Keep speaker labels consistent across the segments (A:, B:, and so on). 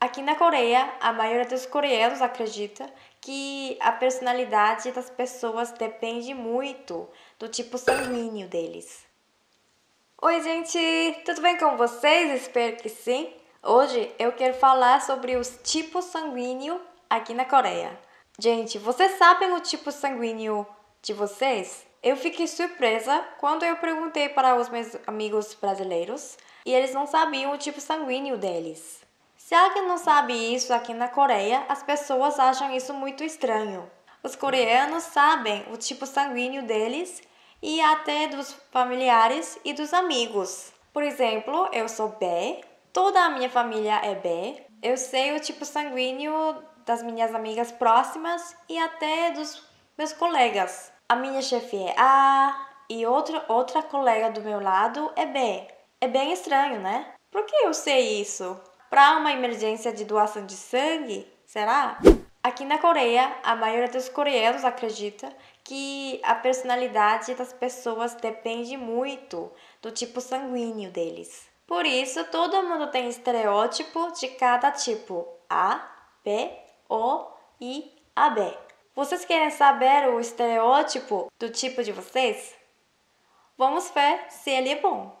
A: Aqui na Coreia, a maioria dos coreanos acredita que a personalidade das pessoas depende muito do tipo sanguíneo deles. Oi, gente, tudo bem com vocês? Espero que sim. Hoje eu quero falar sobre os tipos sanguíneos aqui na Coreia. Gente, vocês sabem o tipo sanguíneo de vocês? Eu fiquei surpresa quando eu perguntei para os meus amigos brasileiros e eles não sabiam o tipo sanguíneo deles. Se alguém não sabe isso aqui na Coreia, as pessoas acham isso muito estranho. Os coreanos sabem o tipo sanguíneo deles e até dos familiares e dos amigos. Por exemplo, eu sou B, toda a minha família é B. Eu sei o tipo sanguíneo das minhas amigas próximas e até dos meus colegas. A minha chefe é A e outra, outra colega do meu lado é B. É bem estranho, né? Por que eu sei isso? Para uma emergência de doação de sangue? Será? Aqui na Coreia, a maioria dos coreanos acredita que a personalidade das pessoas depende muito do tipo sanguíneo deles. Por isso, todo mundo tem estereótipo de cada tipo: A, B, O e AB. Vocês querem saber o estereótipo do tipo de vocês? Vamos ver se ele é bom.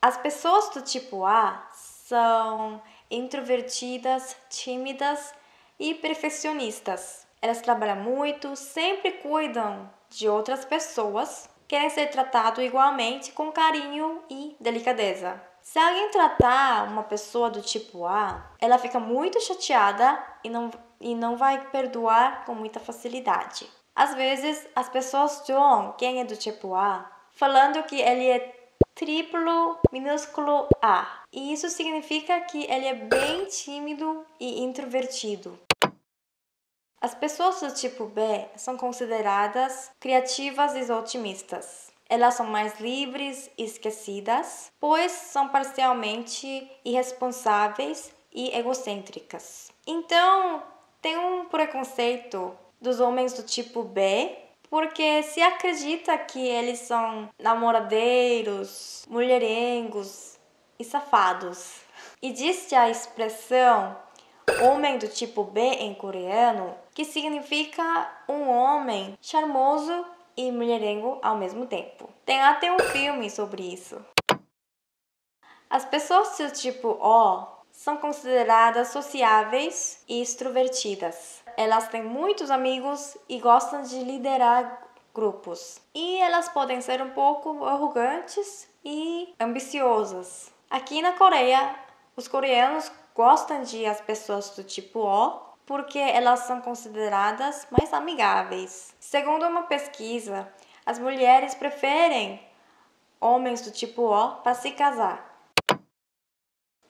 A: As pessoas do tipo A são introvertidas, tímidas e perfeccionistas. Elas trabalham muito, sempre cuidam de outras pessoas, querem ser tratados igualmente com carinho e delicadeza. Se alguém tratar uma pessoa do tipo A, ela fica muito chateada e não, e não vai perdoar com muita facilidade. Às vezes, as pessoas zoam quem é do tipo A, falando que ele é triplo minúsculo A. E isso significa que ele é bem tímido e introvertido. As pessoas do tipo B são consideradas criativas e otimistas. Elas são mais livres e esquecidas, pois são parcialmente irresponsáveis e egocêntricas. Então, tem um preconceito dos homens do tipo B porque se acredita que eles são namoradeiros, mulherengos e safados. Existe a expressão homem do tipo B em coreano, que significa um homem charmoso e mulherengo ao mesmo tempo. Tem até um filme sobre isso. As pessoas do tipo O são consideradas sociáveis e extrovertidas elas têm muitos amigos e gostam de liderar grupos. E elas podem ser um pouco arrogantes e ambiciosas. Aqui na Coreia, os coreanos gostam de as pessoas do tipo O porque elas são consideradas mais amigáveis. Segundo uma pesquisa, as mulheres preferem homens do tipo O para se casar.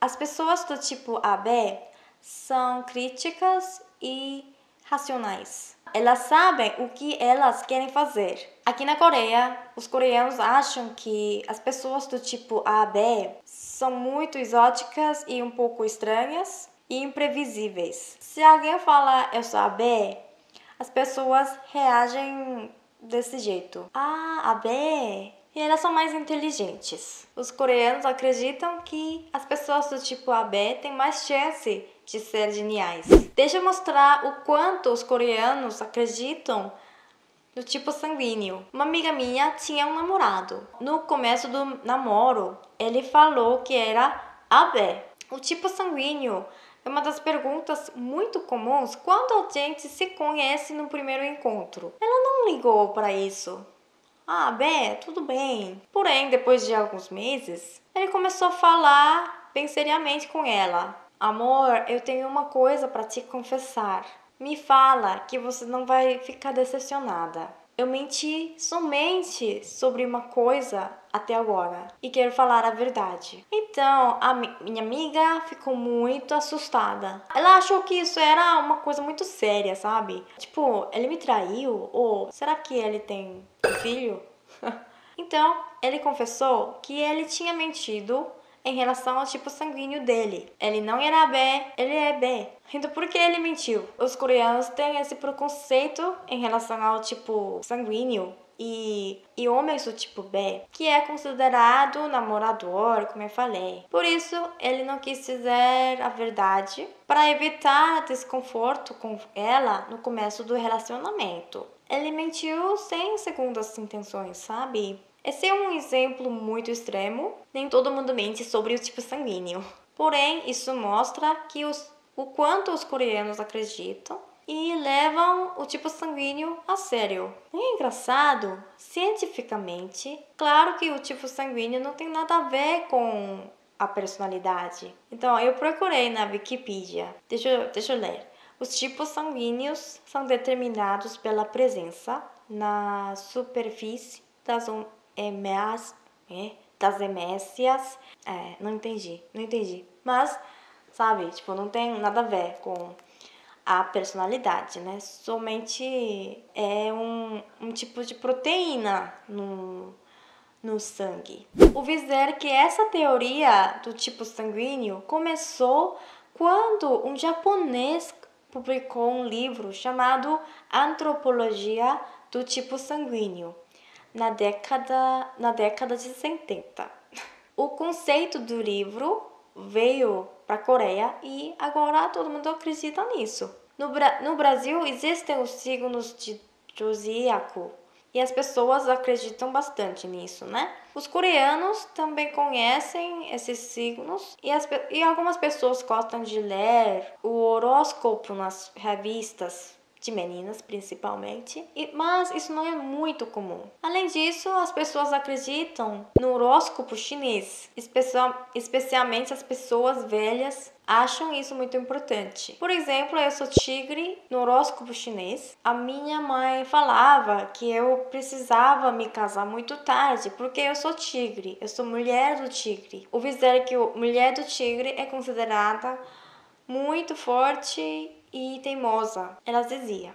A: As pessoas do tipo AB são críticas e racionais. Elas sabem o que elas querem fazer. Aqui na Coreia, os coreanos acham que as pessoas do tipo AB são muito exóticas e um pouco estranhas e imprevisíveis. Se alguém fala eu sou AB, as pessoas reagem desse jeito. Ah, AB? E elas são mais inteligentes. Os coreanos acreditam que as pessoas do tipo AB têm mais chance de ser geniais. Deixa eu mostrar o quanto os coreanos acreditam no tipo sanguíneo. Uma amiga minha tinha um namorado. No começo do namoro, ele falou que era AB. O tipo sanguíneo é uma das perguntas muito comuns quando a gente se conhece no primeiro encontro. Ela não ligou para isso. Ah, Bé, tudo bem. Porém, depois de alguns meses, ele começou a falar bem seriamente com ela. Amor, eu tenho uma coisa para te confessar. Me fala que você não vai ficar decepcionada. Eu menti somente sobre uma coisa até agora e quero falar a verdade. Então, a minha amiga ficou muito assustada. Ela achou que isso era uma coisa muito séria, sabe? Tipo, ele me traiu? Ou será que ele tem um filho? então, ele confessou que ele tinha mentido em relação ao tipo sanguíneo dele. Ele não era B, ele é B. Então por que ele mentiu? Os coreanos têm esse preconceito em relação ao tipo sanguíneo e, e homens do tipo B, que é considerado namorador, como eu falei. Por isso, ele não quis dizer a verdade para evitar desconforto com ela no começo do relacionamento. Ele mentiu sem segundas intenções, sabe? Esse é um exemplo muito extremo. Nem todo mundo mente sobre o tipo sanguíneo. Porém, isso mostra que os, o quanto os coreanos acreditam e levam o tipo sanguíneo a sério. É engraçado, cientificamente, claro que o tipo sanguíneo não tem nada a ver com a personalidade. Então, eu procurei na Wikipedia. Deixa, eu, deixa eu ler. Os tipos sanguíneos são determinados pela presença na superfície das hemécias, é, das hemécias. É, não entendi, não entendi. Mas, sabe, tipo, não tem nada a ver com a personalidade, né? Somente é um, um tipo de proteína no, no sangue. Ouvi dizer que essa teoria do tipo sanguíneo começou quando um japonês publicou um livro chamado Antropologia do Tipo Sanguíneo na década, na década de 70. O conceito do livro veio para a Coreia e agora todo mundo acredita nisso. No, no Brasil existem os signos de zodíaco e as pessoas acreditam bastante nisso, né? Os coreanos também conhecem esses signos e, as, e algumas pessoas gostam de ler o horóscopo nas revistas de meninas principalmente, e, mas isso não é muito comum. Além disso, as pessoas acreditam no horóscopo chinês, especial, especialmente as pessoas velhas acham isso muito importante. Por exemplo, eu sou tigre no horóscopo chinês. A minha mãe falava que eu precisava me casar muito tarde porque eu sou tigre, eu sou mulher do tigre. Ouvi dizer que a mulher do tigre é considerada muito forte e teimosa, ela dizia.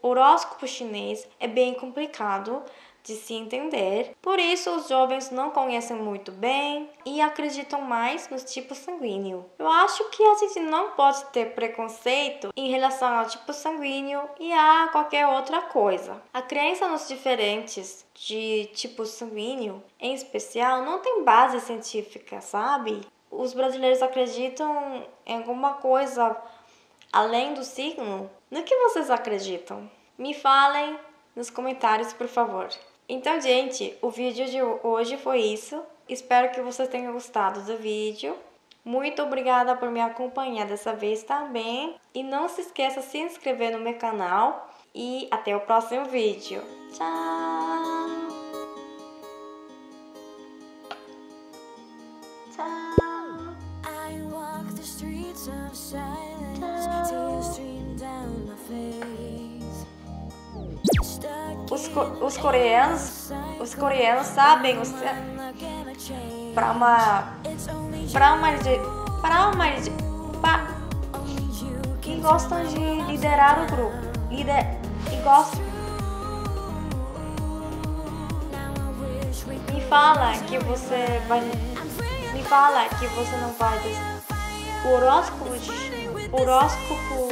A: O horóscopo chinês é bem complicado de se entender, por isso os jovens não conhecem muito bem e acreditam mais no tipo sanguíneo. Eu acho que a gente não pode ter preconceito em relação ao tipo sanguíneo e a qualquer outra coisa. A crença nos diferentes de tipo sanguíneo, em especial, não tem base científica, sabe? Os brasileiros acreditam em alguma coisa além do signo? No que vocês acreditam? Me falem nos comentários, por favor. Então, gente, o vídeo de hoje foi isso. Espero que vocês tenham gostado do vídeo. Muito obrigada por me acompanhar dessa vez também. E não se esqueça de se inscrever no meu canal. E até o próximo vídeo. Tchau! Os, os coreanos, os coreanos sabem os, para uma para uma para uma pra, que gostam de liderar o grupo, lider e gostam me fala que você vai me fala que você não vai horóscopo, horóscopo